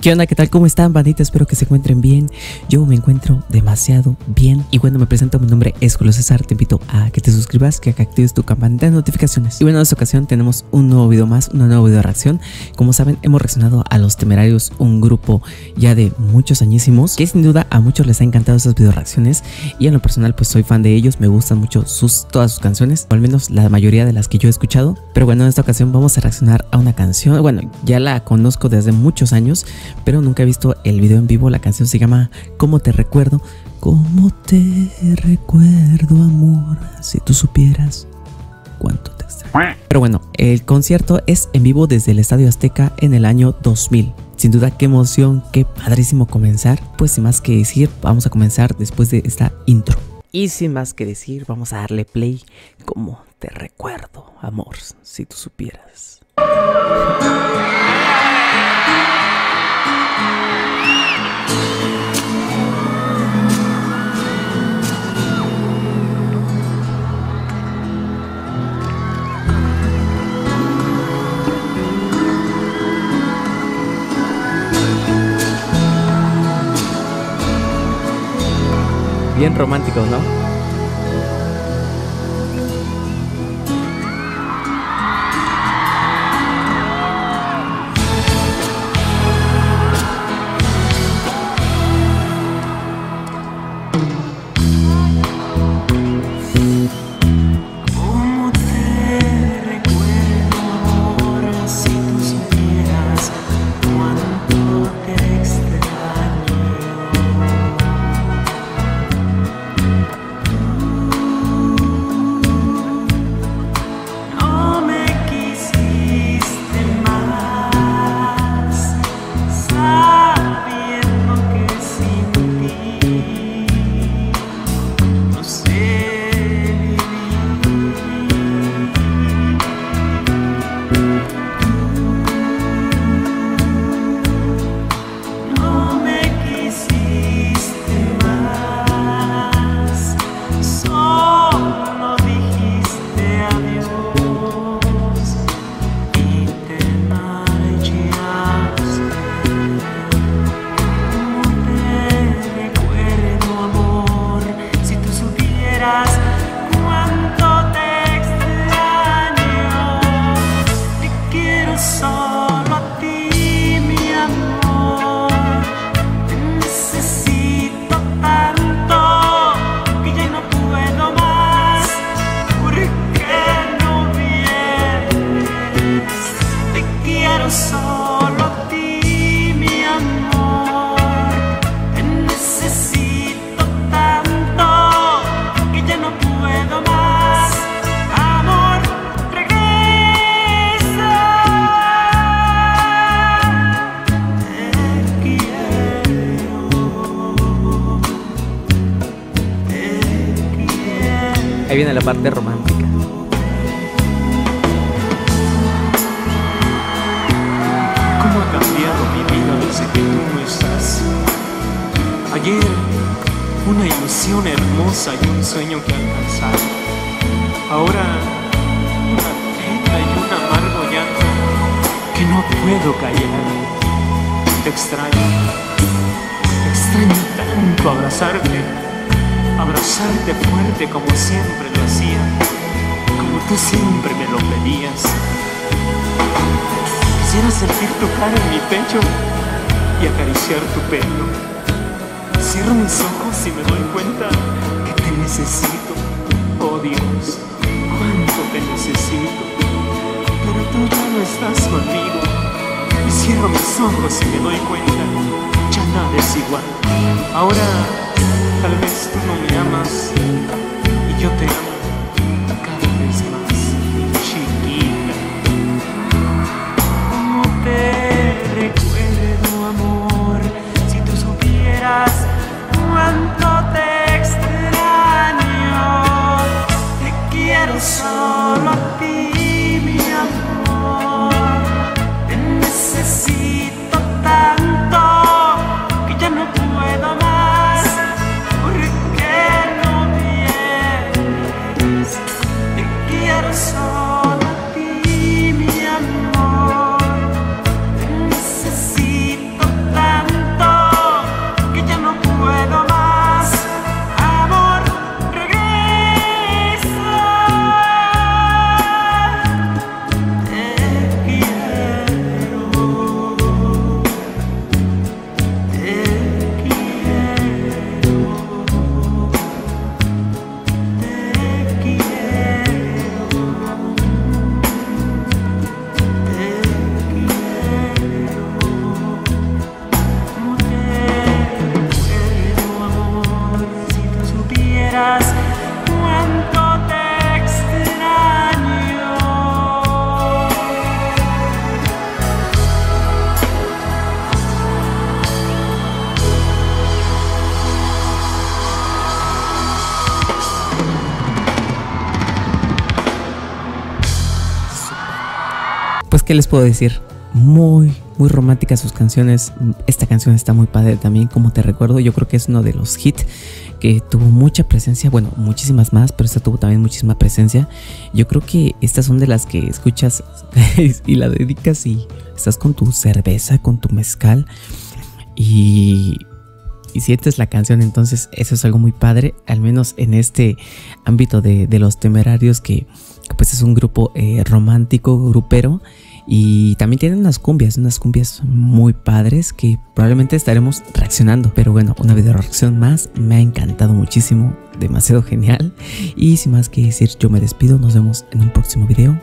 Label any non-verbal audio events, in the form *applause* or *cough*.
¿Qué onda? ¿Qué tal? ¿Cómo están, bandita? Espero que se encuentren bien. Yo me encuentro demasiado bien. Y bueno, me presento, mi nombre es Julio César. Te invito a que te suscribas, que actives tu campana de notificaciones. Y bueno, en esta ocasión tenemos un nuevo video más, una nueva video reacción. Como saben, hemos reaccionado a Los Temerarios, un grupo ya de muchos añísimos, que sin duda a muchos les ha encantado esas video reacciones. Y en lo personal, pues soy fan de ellos, me gustan mucho sus, todas sus canciones, o al menos la mayoría de las que yo he escuchado. Pero bueno, en esta ocasión vamos a reaccionar a una canción. Bueno, ya la conozco desde muchos años pero nunca he visto el video en vivo. La canción se llama ¿Cómo te recuerdo? ¿Cómo te recuerdo, amor? Si tú supieras cuánto te extraño. Pero bueno, el concierto es en vivo desde el Estadio Azteca en el año 2000. Sin duda, qué emoción, qué padrísimo comenzar. Pues sin más que decir, vamos a comenzar después de esta intro. Y sin más que decir, vamos a darle play. ¿Cómo te recuerdo, amor? Si tú supieras. Bien románticos, ¿no? Ahí viene la parte romántica. ¿Cómo ha cambiado mi vida desde que tú no estás? Ayer, una ilusión hermosa y un sueño que alcanzar. Ahora, una pena y un amargo llanto que no puedo callar. Te extraño, te extraño tanto abrazarte abrazarte fuerte como siempre lo hacía, como tú siempre me lo pedías. Quisiera sentir tu cara en mi pecho y acariciar tu pelo. Cierro mis ojos y me doy cuenta que te necesito. Oh Dios, cuánto te necesito. Pero tú ya no estás conmigo. Y cierro mis ojos y me doy cuenta, ya nada es igual. Ahora Tal vez tú no me amas y yo te amo pues, ¿qué les puedo decir? Muy, muy románticas sus canciones. Esta canción está muy padre también, como te recuerdo. Yo creo que es uno de los hits que tuvo mucha presencia, bueno, muchísimas más, pero esta tuvo también muchísima presencia. Yo creo que estas son de las que escuchas *laughs* y la dedicas y estás con tu cerveza, con tu mezcal y, y sientes la canción, entonces eso es algo muy padre, al menos en este ámbito de, los temerarios que, pues es un grupo eh, romántico, grupero y también tienen unas cumbias, unas cumbias muy padres que probablemente estaremos reaccionando. Pero bueno, una video reacción más. Me ha encantado muchísimo. Demasiado genial. Y sin más que decir, yo me despido. Nos vemos en un próximo video.